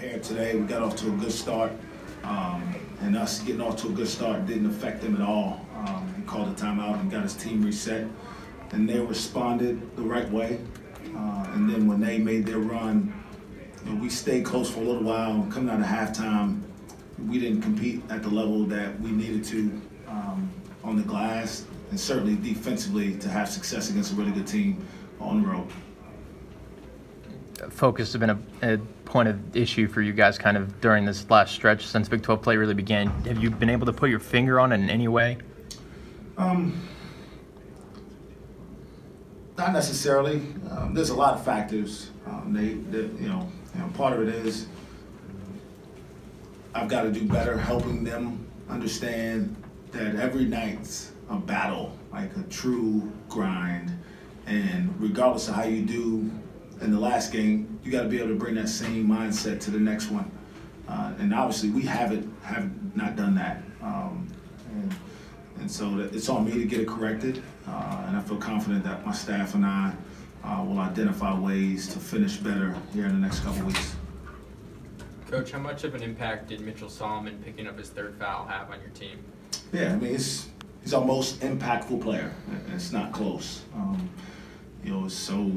prepared today. We got off to a good start. Um, and us getting off to a good start didn't affect them at all. Um, he called a timeout and got his team reset. And they responded the right way. Uh, and then when they made their run, you know, we stayed close for a little while. Coming out of halftime, we didn't compete at the level that we needed to um, on the glass, and certainly defensively to have success against a really good team on the road. Focus has been a, a, point of issue for you guys kind of during this last stretch since Big 12 play really began. Have you been able to put your finger on it in any way? Um, not necessarily. Um, there's a lot of factors. Um, you know, you know, part of it is I've got to do better helping them understand that every night's a battle, like a true grind. And regardless of how you do in the last game, you got to be able to bring that same mindset to the next one. Uh, and obviously, we haven't have not done that. Um, and, and, so it's on me to get it corrected. Uh, and I feel confident that my staff and I uh, will identify ways to finish better here in the next couple weeks. Coach, how much of an impact did Mitchell Solomon picking up his third foul have on your team? Yeah, I mean, it's, he's our most impactful player. It's not close. Um, you know, it's so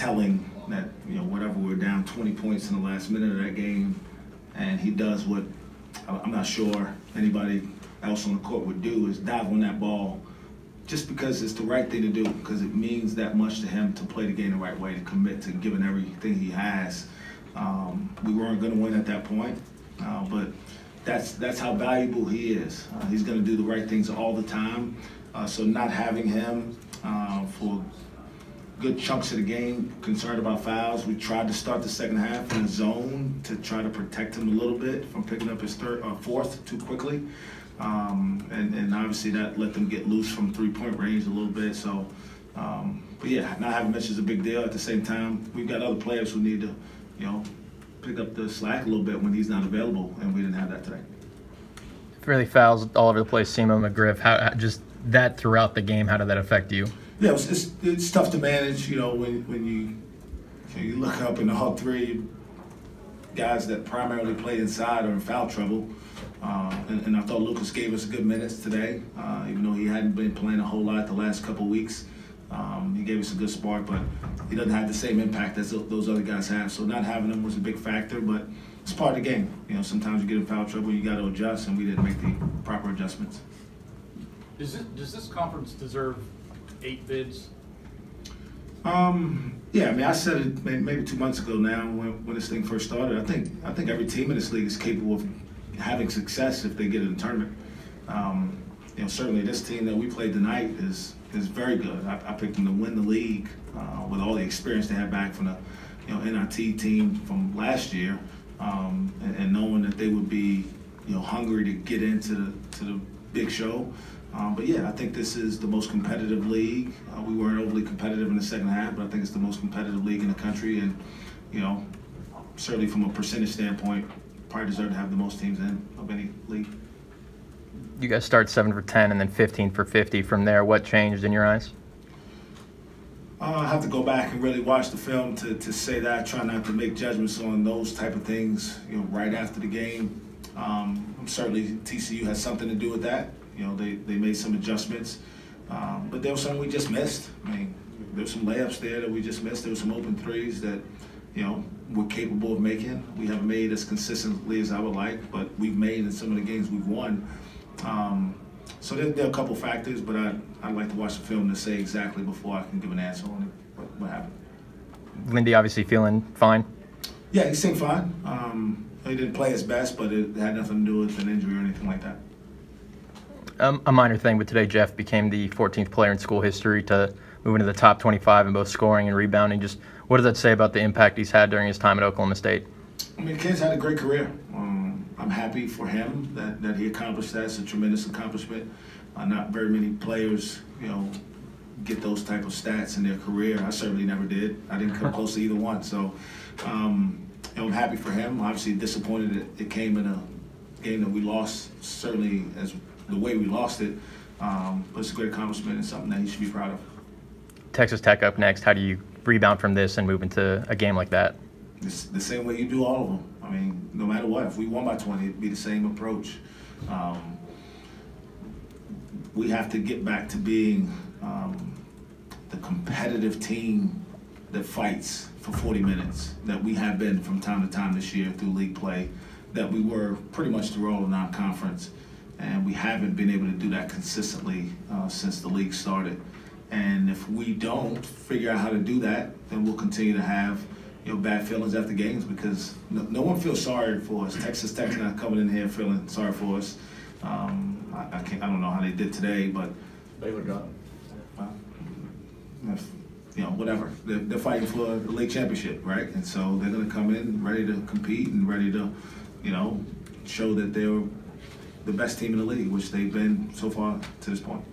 telling that, you know, whatever we're down 20 points in the last minute of that game, and he does what I'm not sure anybody else on the court would do is dive on that ball just because it's the right thing to do, because it means that much to him to play the game the right way, to commit to giving everything he has. Um, we weren't going to win at that point, uh, but that's that's how valuable he is. Uh, he's going to do the right things all the time. Uh, so not having him uh, for good chunks of the game, concerned about fouls. We tried to start the second half in the zone to try to protect him a little bit from picking up his third uh, fourth too quickly. Um, and, and obviously that let them get loose from three-point range a little bit. So, um, but yeah, not having Mitch is a big deal. At the same time, we've got other players who need to, you know, pick up the slack a little bit when he's not available, and we didn't have that today. Fairly fouls all over the place. Sima McGriff, how just that throughout the game, how did that affect you? Yeah, it's, it's, it's tough to manage. You know, when when you you look up and the all three guys that primarily play inside are in foul trouble. Uh, and, and, I thought Lucas gave us a good minutes today, uh, even though he hadn't been playing a whole lot the last couple weeks. Um, he gave us a good spark, but he doesn't have the same impact as those other guys have. So not having him was a big factor, but it's part of the game. You know, sometimes you get in foul trouble, you got to adjust, and we didn't make the proper adjustments. Does this, does this conference deserve eight bids? Um, yeah, I mean, I said it maybe two months ago now when, when this thing first started. I think I think every team in this league is capable of having success if they get in the tournament. Um, you know, certainly this team that we played tonight is is very good. I, I picked them to win the league uh, with all the experience they had back from the you know NIT team from last year, um, and, and, knowing that they would be you know hungry to get into the to the big show. Um, but yeah, I think this is the most competitive league. Uh, we weren't overly competitive in the second half, but I think it's the most competitive league in the country, and you know, certainly from a percentage standpoint, probably deserve to have the most teams in of any league. You guys start seven for ten and then fifteen for fifty. From there, what changed in your eyes? Uh, I have to go back and really watch the film to, to say that. I try not to make judgments on those type of things, you know, right after the game. Um, certainly TCU has something to do with that. You know, they, they made some adjustments. Um, but there was some we just missed. I mean, there were some layups there that we just missed. There were some open threes that you know, we're capable of making. We haven't made as consistently as I would like, but we've made in some of the games we've won. Um, so there, there, are a couple factors, but I, I'd like to watch the film to say exactly before I can give an answer on what, what happened. Lindy obviously feeling fine? Yeah, he seemed fine. Um, he didn't play his best, but it had nothing to do with an injury or anything like that. Um, a minor thing, but today Jeff became the 14th player in school history to move into the top 25 in both scoring and rebounding. Just what does that say about the impact he's had during his time at Oklahoma State? I mean, kid's had a great career. Um, I'm happy for him that, that he accomplished that. It's a tremendous accomplishment. Uh, not very many players, you know, get those type of stats in their career. I certainly never did. I didn't come close to either one. So, um, I'm happy for him. Obviously disappointed that it came in a game that we lost. Certainly as the way we lost it. Um, but it's a great accomplishment and something that he should be proud of. Texas Tech up next. How do you rebound from this and move into a game like that? It's the same way you do all of them. I mean, no matter what, if we won by twenty, it'd be the same approach. Um, we have to get back to being um, the competitive team that fights for 40 minutes that we have been from time to time this year through league play, that we were pretty much through all of non-conference, and we haven't been able to do that consistently uh, since the league started. And if we don't figure out how to do that, then we'll continue to have you know bad feelings after games because no, no one feels sorry for us. Texas Tech's not coming in here feeling sorry for us. Um, I, I can't. I don't know how they did today, but got him. You know, whatever. They're, they're fighting for the league championship, right? And so they're going to come in ready to compete and ready to, you know, show that they're the best team in the league, which they've been so far to this point.